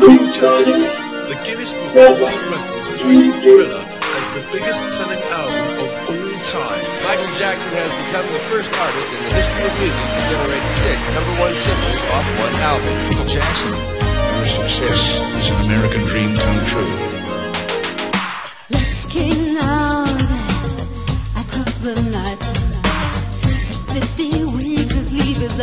In 2000, the Guinness Book of World Records has listed Thriller as the biggest selling album of all time. Michael Jackson has become the first artist in the history of music to generate six number one singles off one album. Michael Jackson. Your success is an American dream come true. Looking out the night, a city weaves its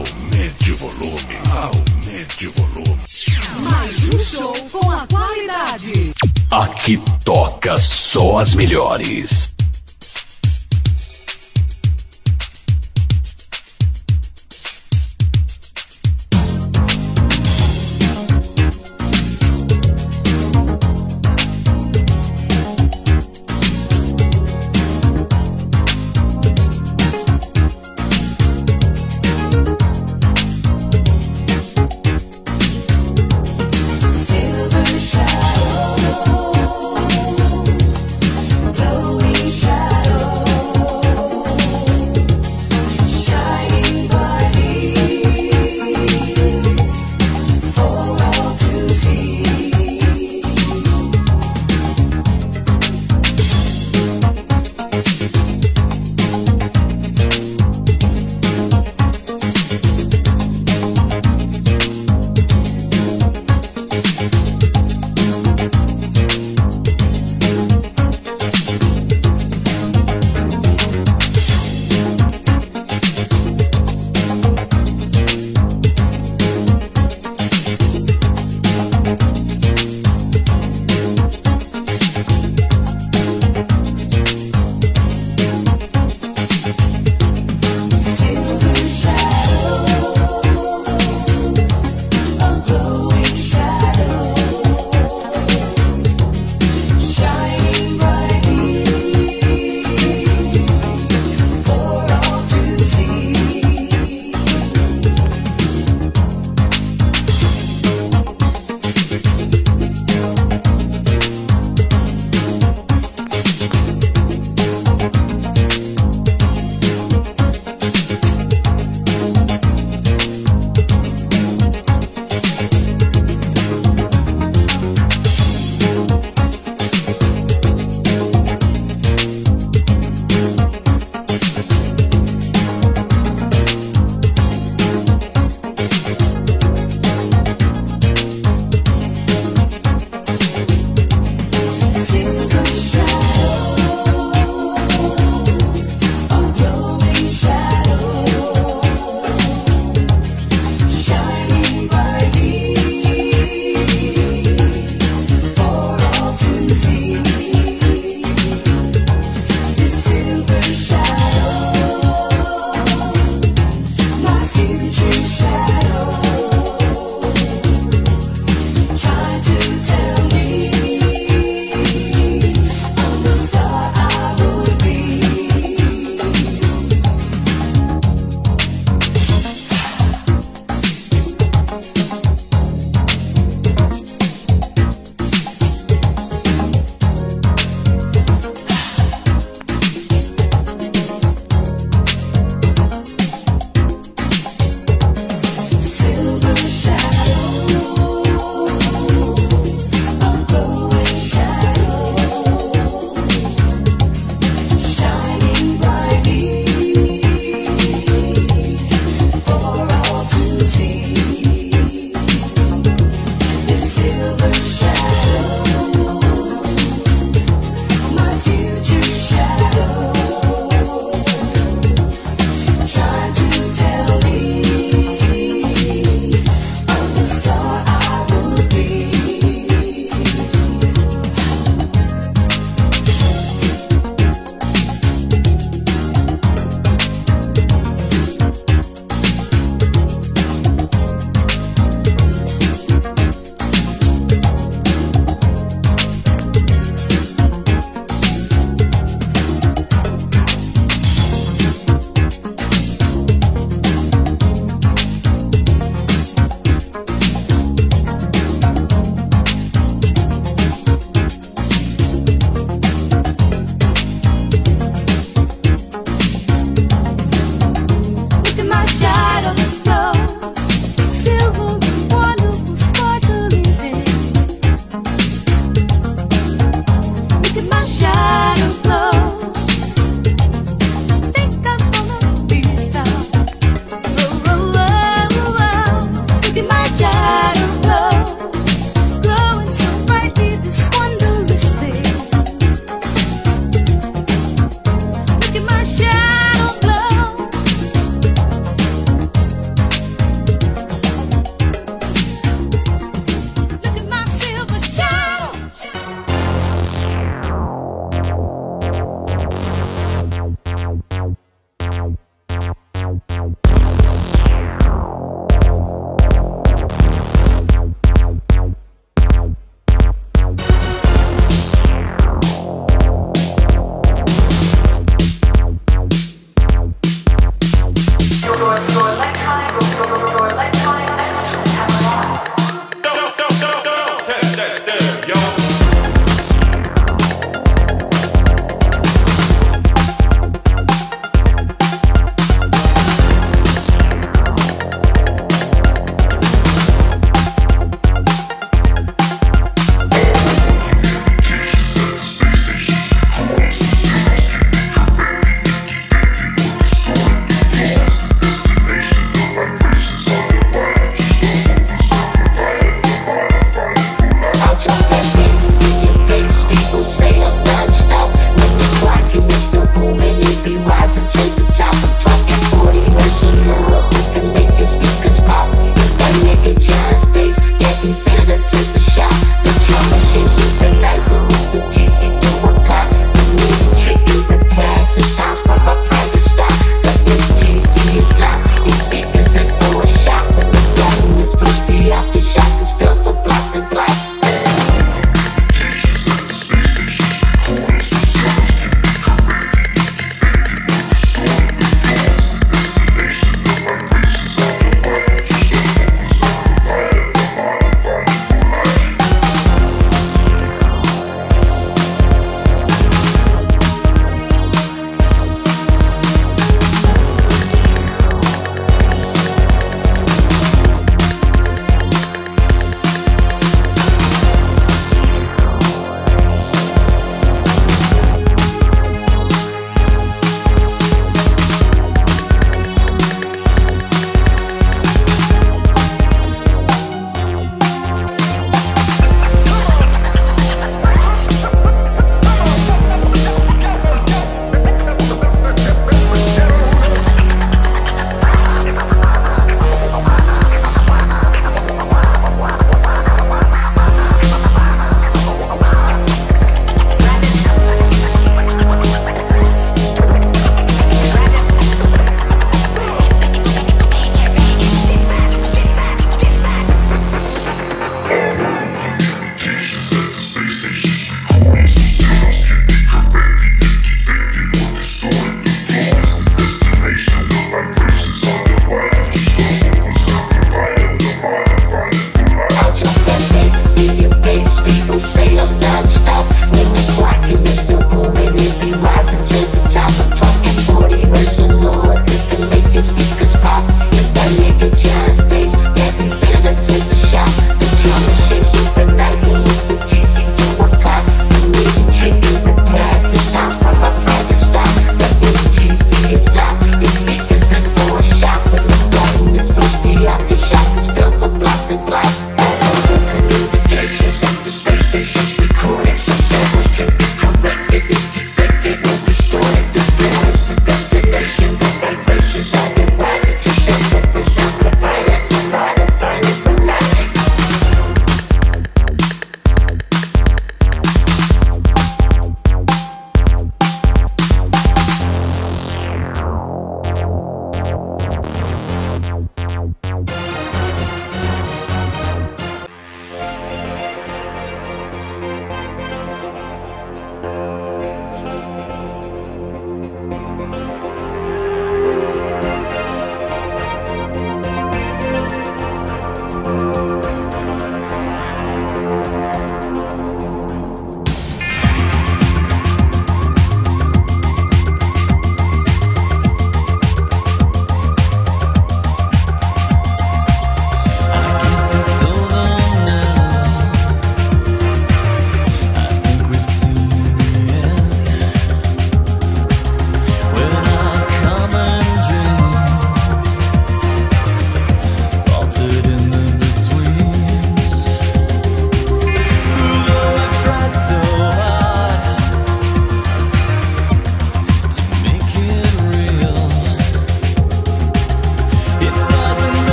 Aumente o volume, aumente o volume. Mais um show com a qualidade. Aqui toca só as melhores.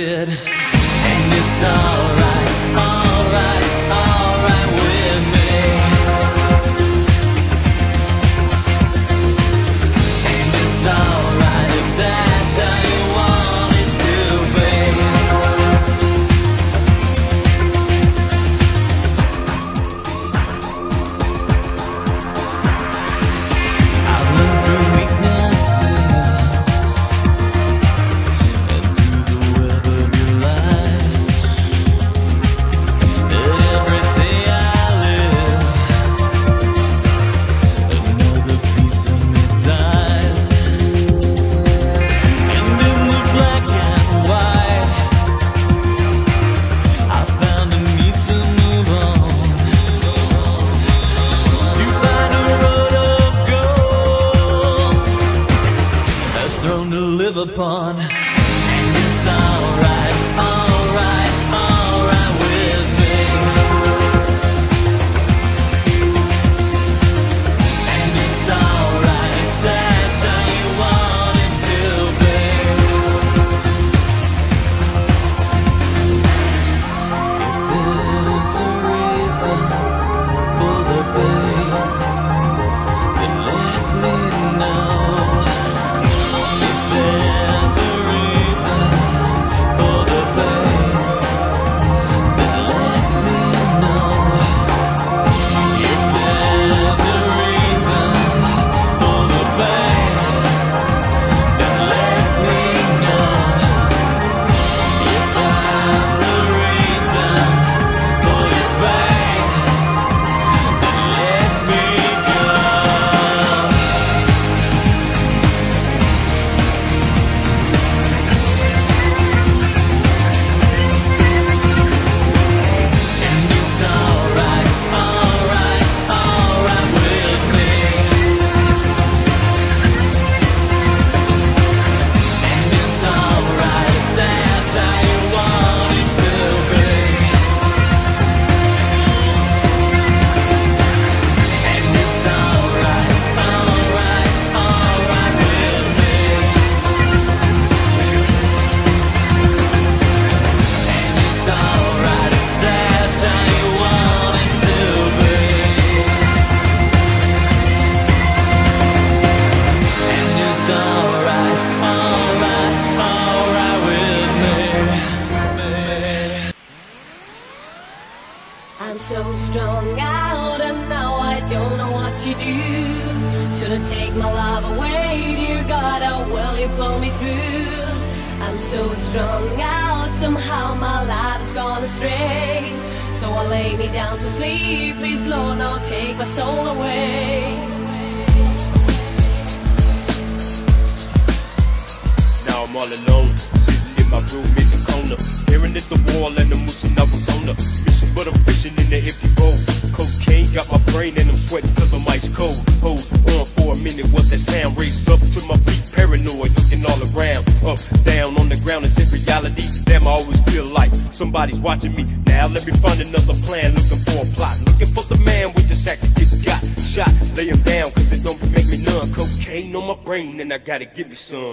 Did. Give me some.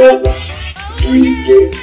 princesa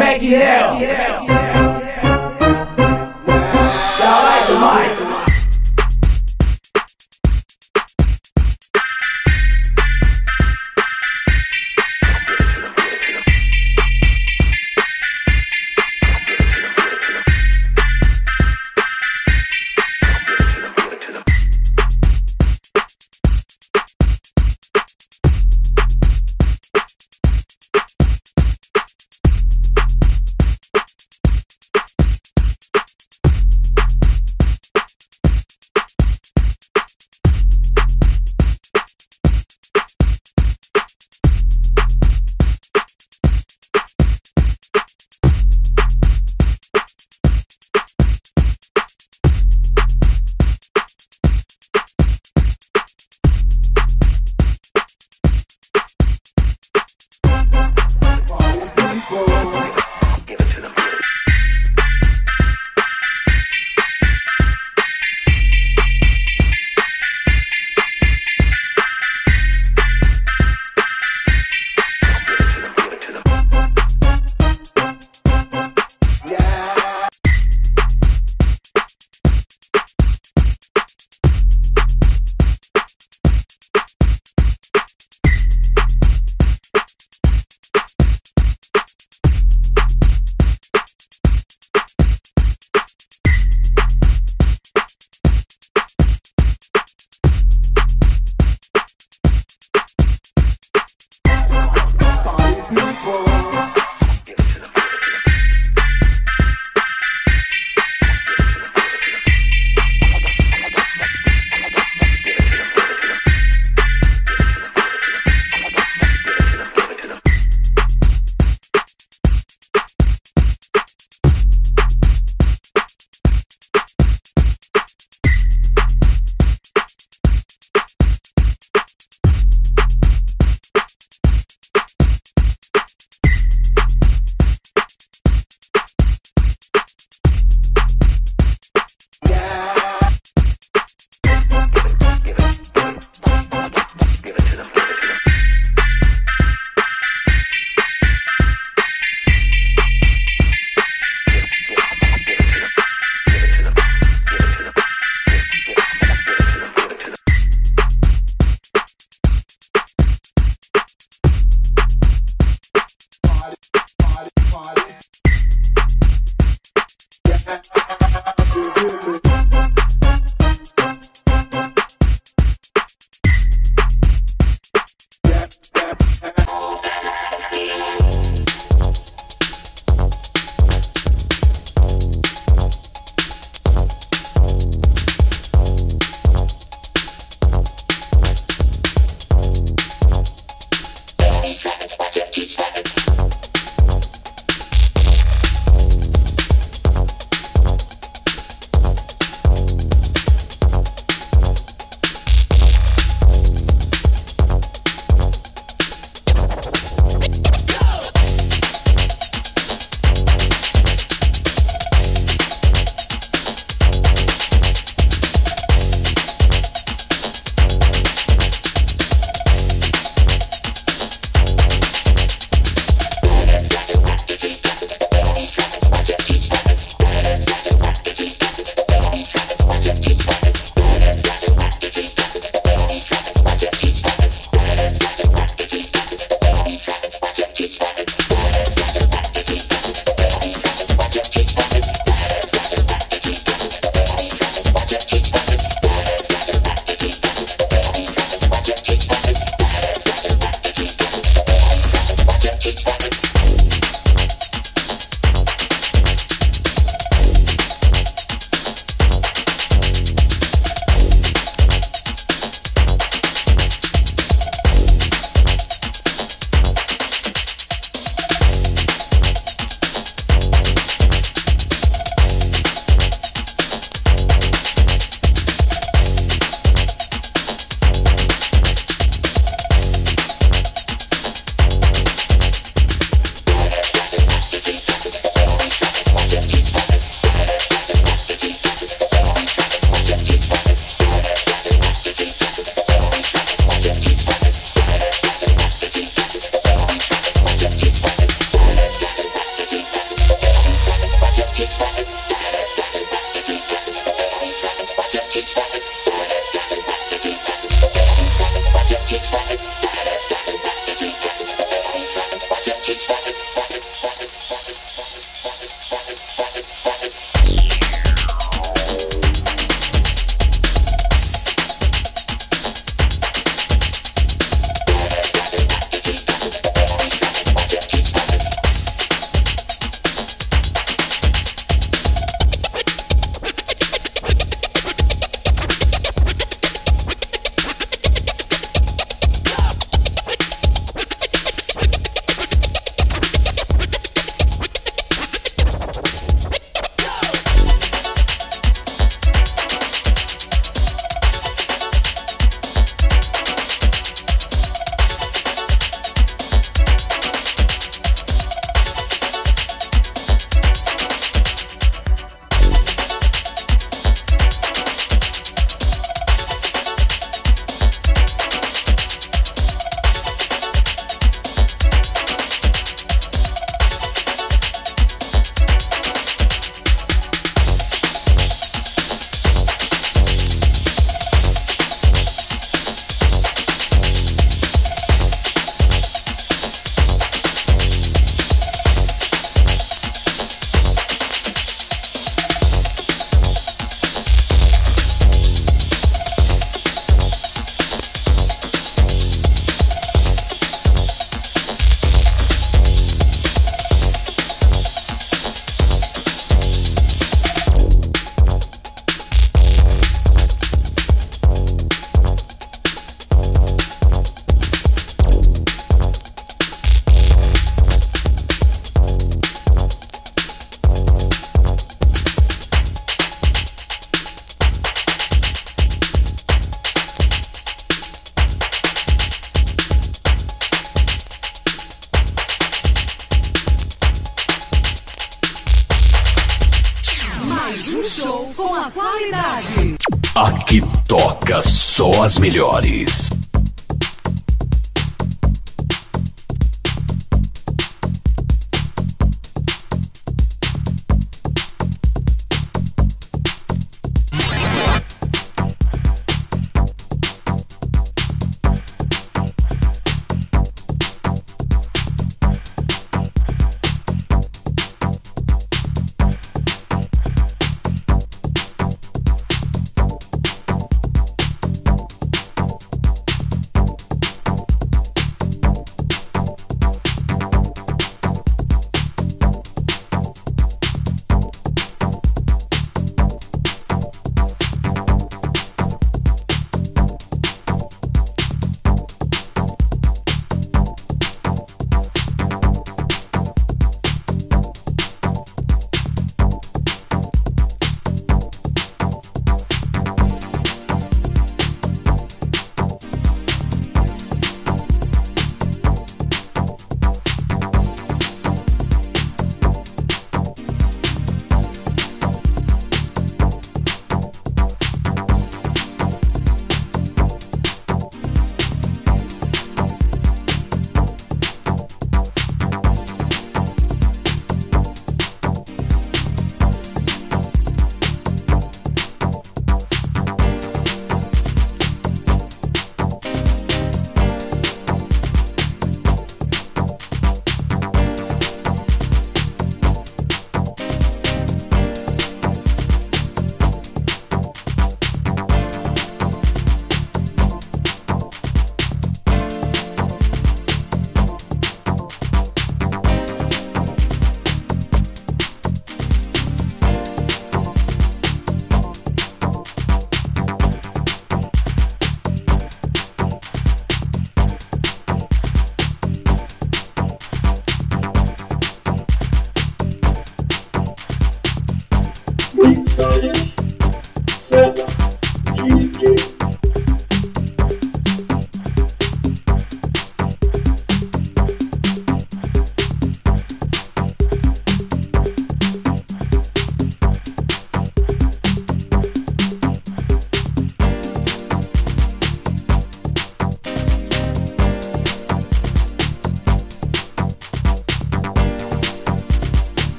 Mag Hell.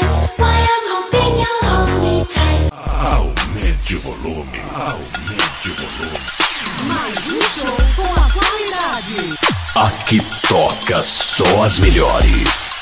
That's why I'm hoping you'll hold me tight. Aumente o volume, aumente o volume. Mais um show com a qualidade. Aqui toca só as melhores.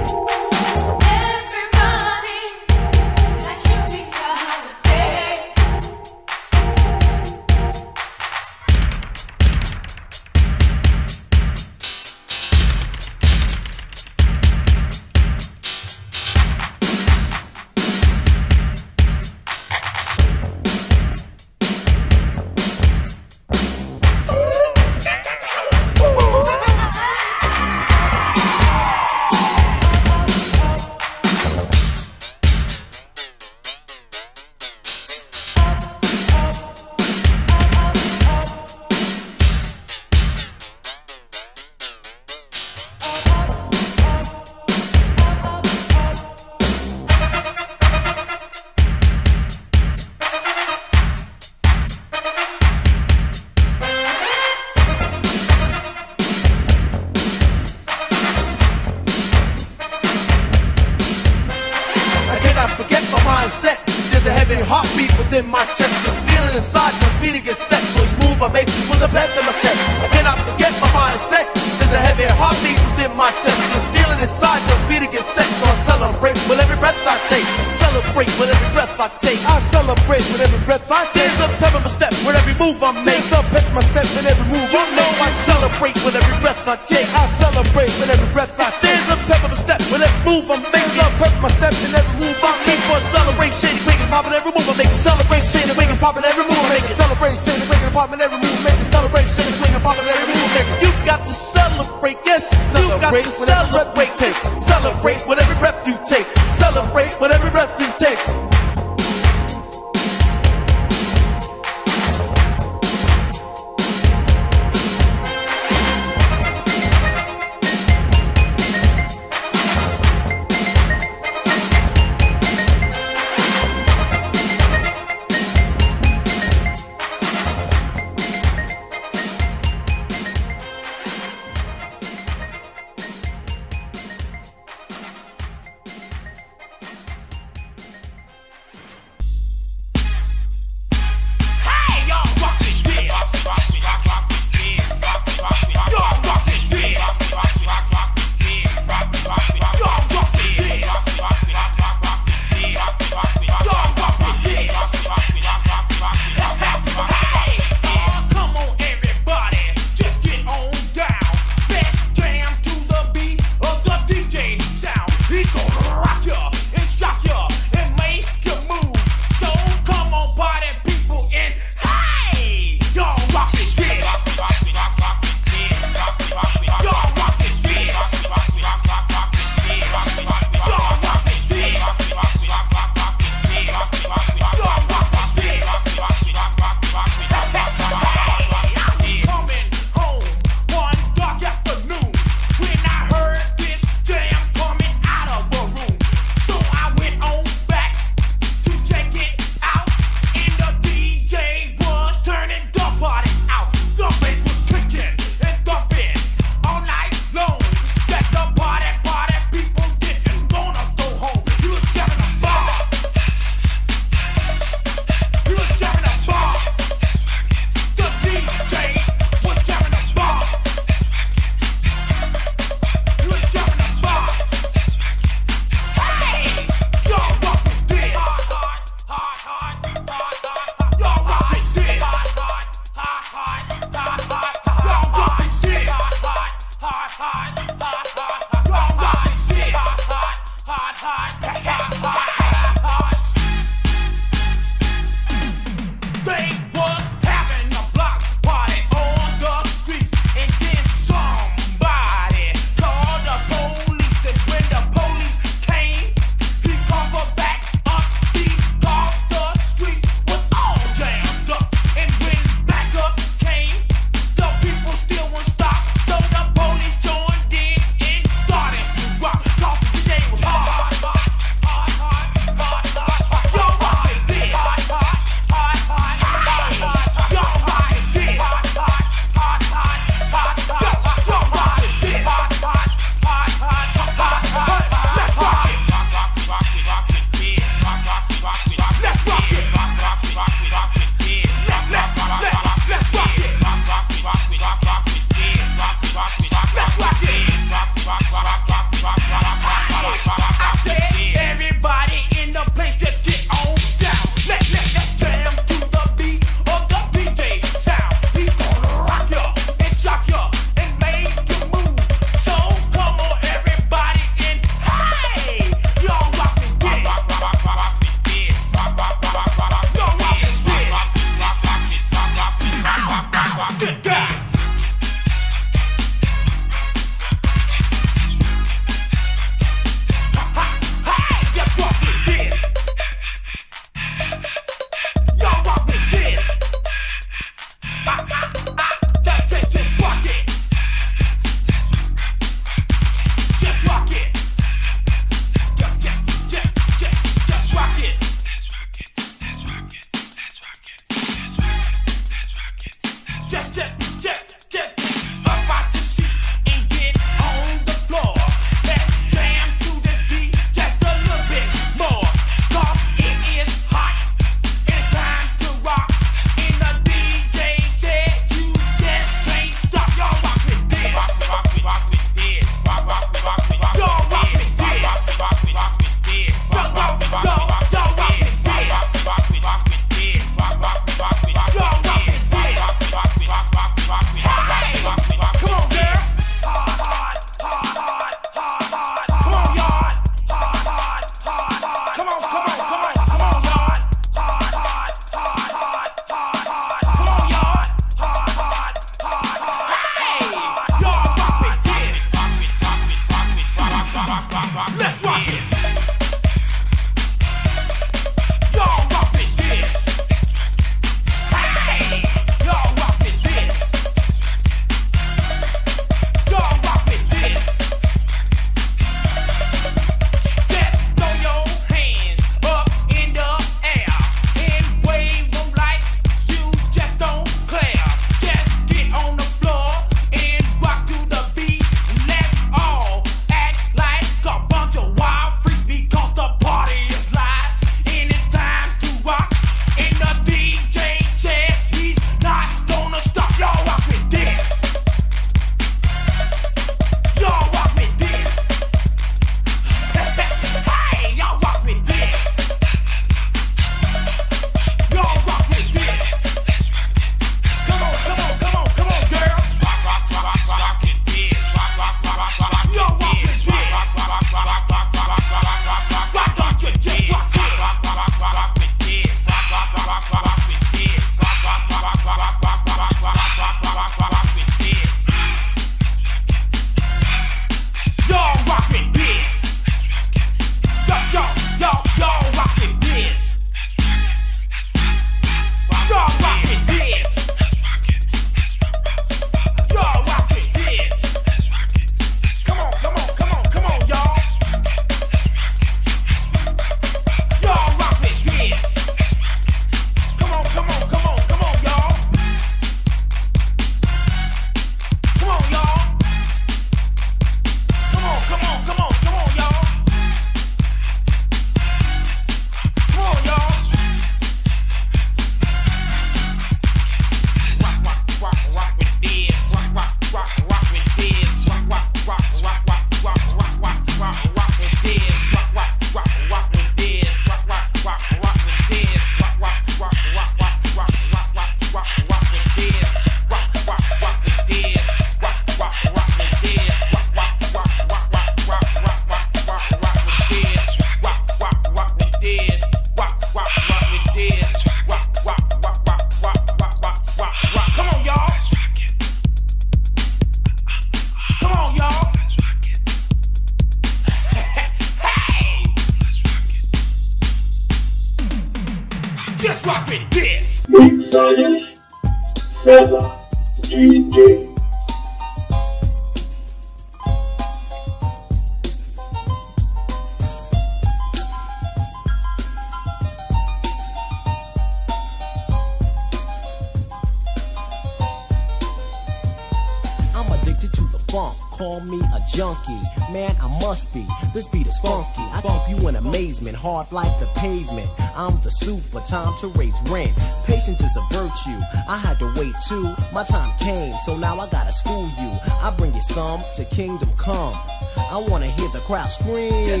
Hard like the pavement. I'm the super, time to raise rent. Patience is a virtue. I had to wait too. My time came, so now I gotta school you. I bring you some to kingdom come. I wanna hear the crowd scream.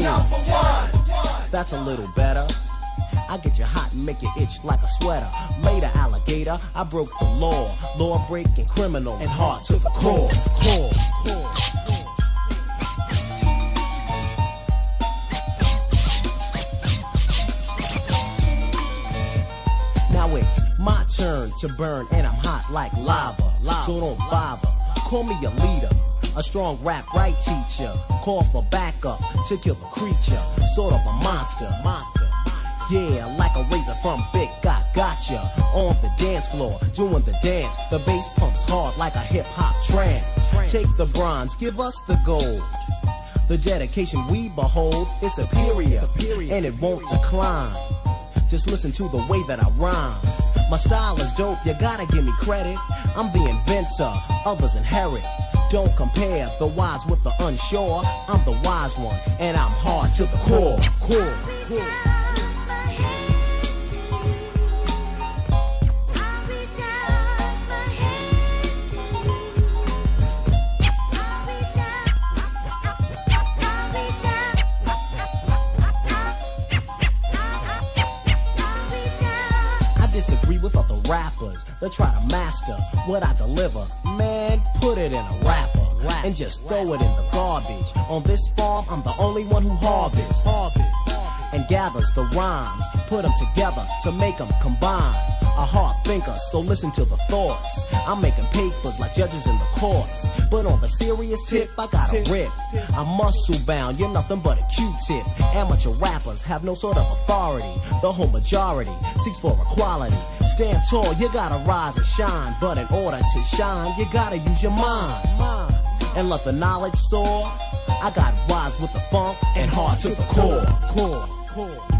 That's a little better. I get you hot and make you itch like a sweater. Made a alligator, I broke the law. Law breaking criminal and hard to the. Core, core. To burn and I'm hot like lava. So don't bother. Call me a leader. A strong rap right teacher. Call for backup to kill the creature. Sort of a monster. Monster. Yeah, like a razor from Big Got Gotcha. On the dance floor, doing the dance. The bass pumps hard like a hip hop trance. Take the bronze, give us the gold. The dedication we behold is superior, and it won't decline. Just listen to the way that I rhyme. My style is dope, you gotta give me credit. I'm the inventor, others inherit. Don't compare the wise with the unsure. I'm the wise one, and I'm hard to the core. Core. core. Master what I deliver. Man, put it in a rapper and just throw it in the garbage. On this farm, I'm the only one who harvests. and gathers the rhymes, put them together to make them combine. A hard thinker, so listen to the thoughts. I'm making papers like judges in the courts. But on the serious tip, I got a rip. I'm muscle bound, you're nothing but a Q-tip. Amateur rappers have no sort of authority. The whole majority seeks for equality. Stand tall, you gotta rise and shine. But in order to shine, you gotta use your mind. And let the knowledge soar. I got wise with the funk and hard to the core. Core. Core.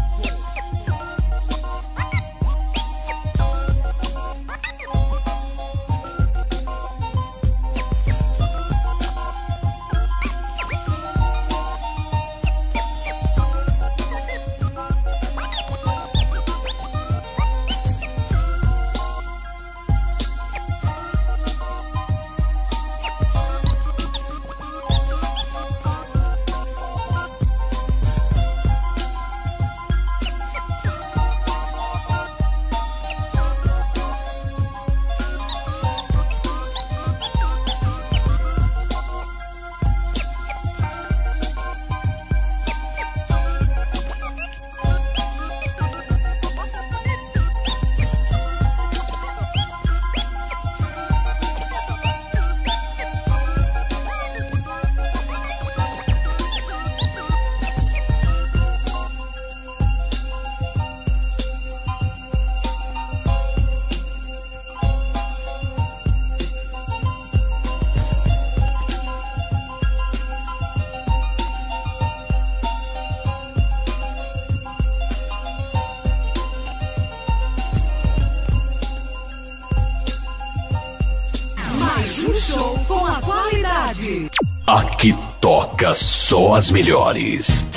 As melhores.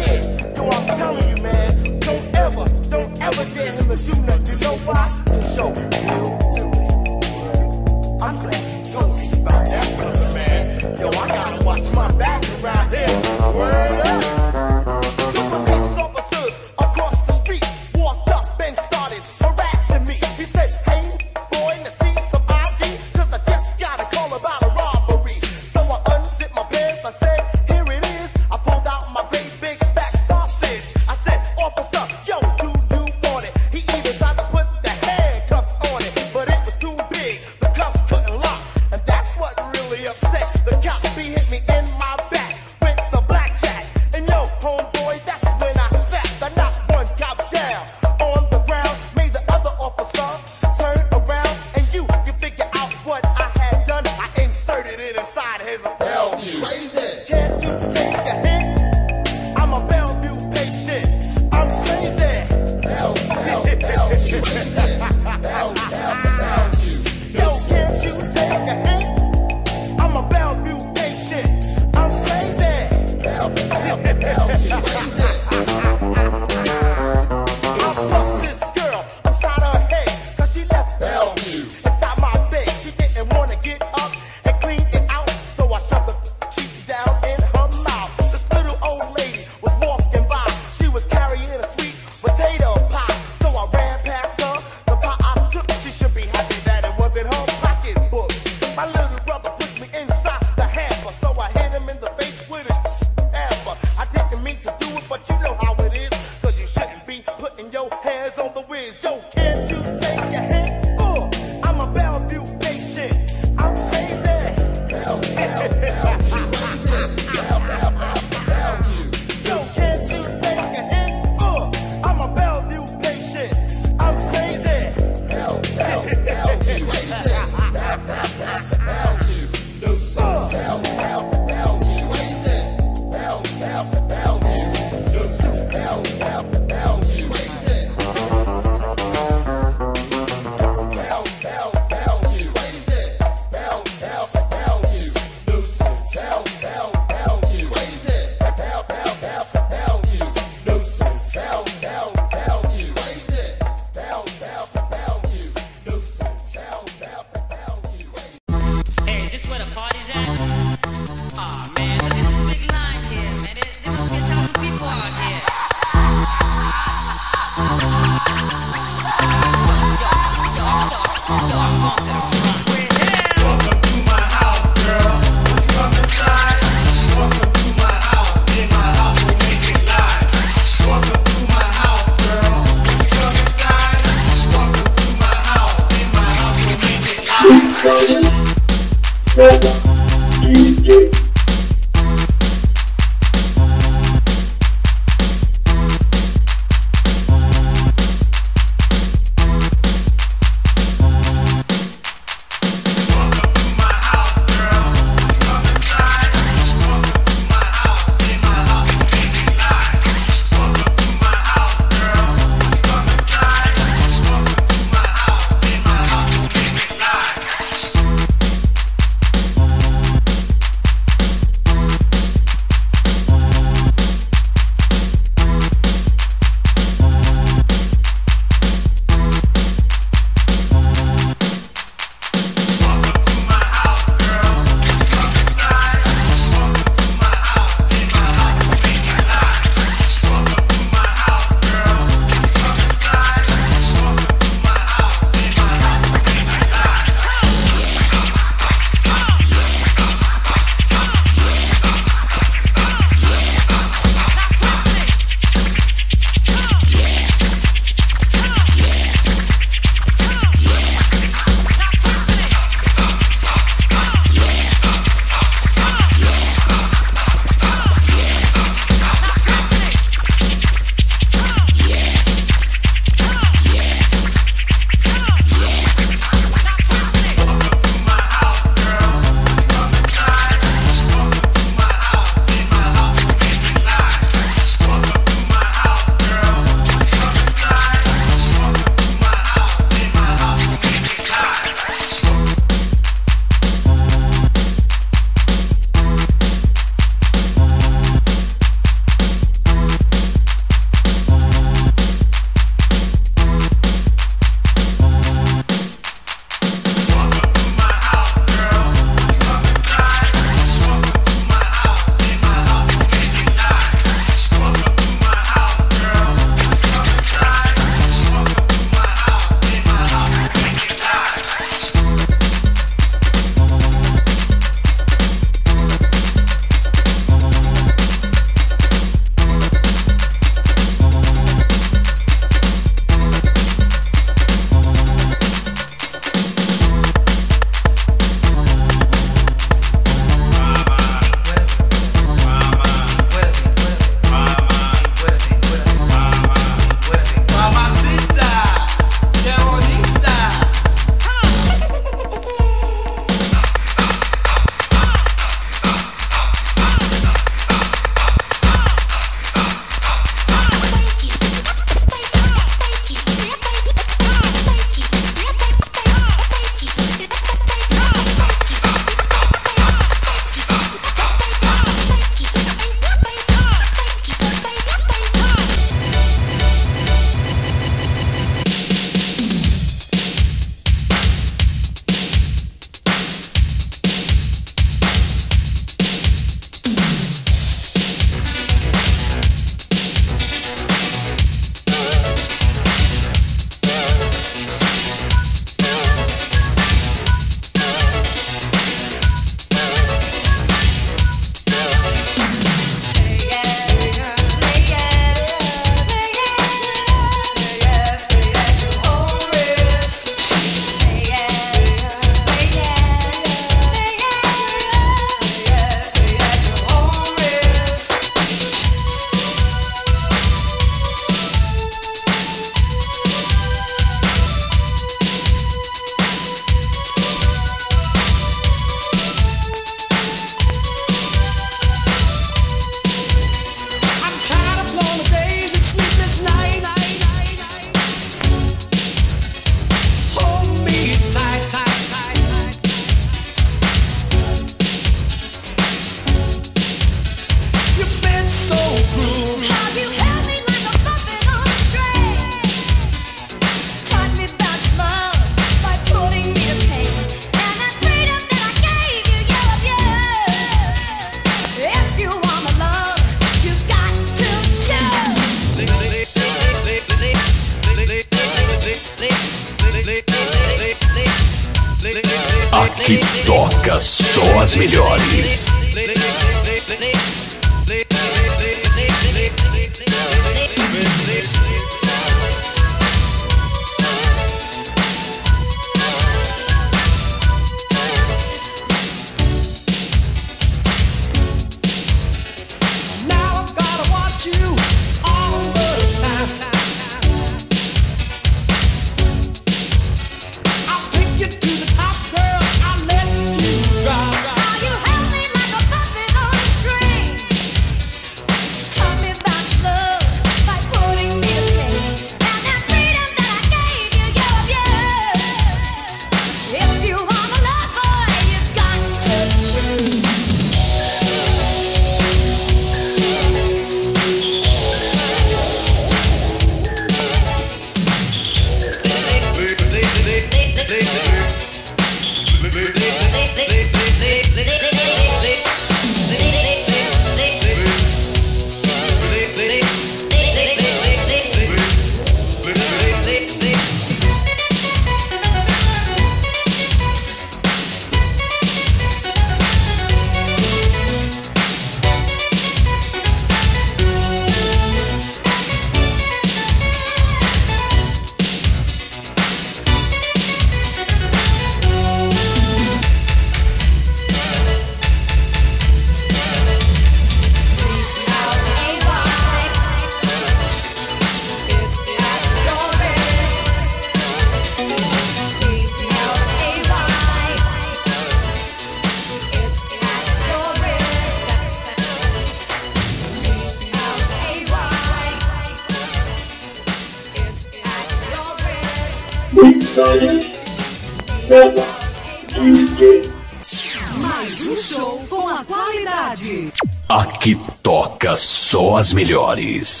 Melhores.